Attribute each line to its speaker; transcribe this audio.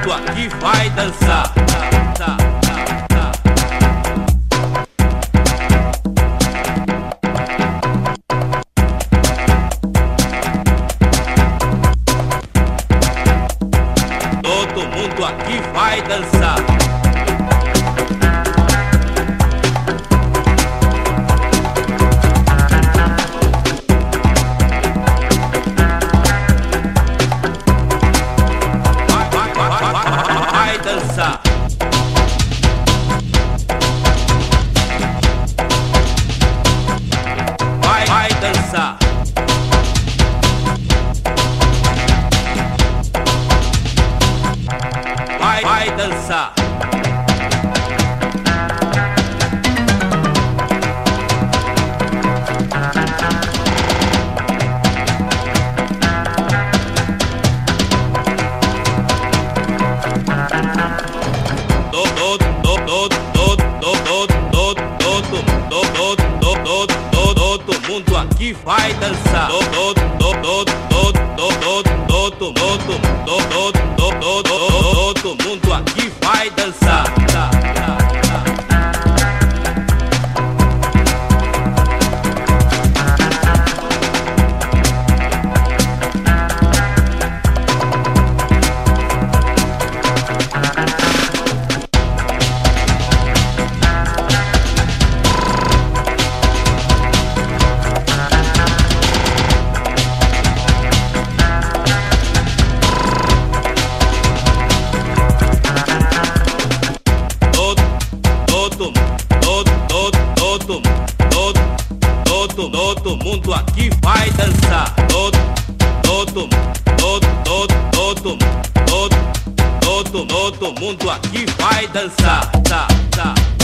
Speaker 1: mundo aqui vai dançar. Todo mundo aqui vai dançar. さあ todo mundo aqui vai dançar. Do, do, do, do, do, do, do, do, do, do, do, do, do, do, do, do, todo mundo aqui vai dançar. Todo, todo, todo, todo mundo aqui vai dançar. Todo, todo, todo, todo, todo, todo, todo, todo mundo aqui vai dançar. Tá, tá.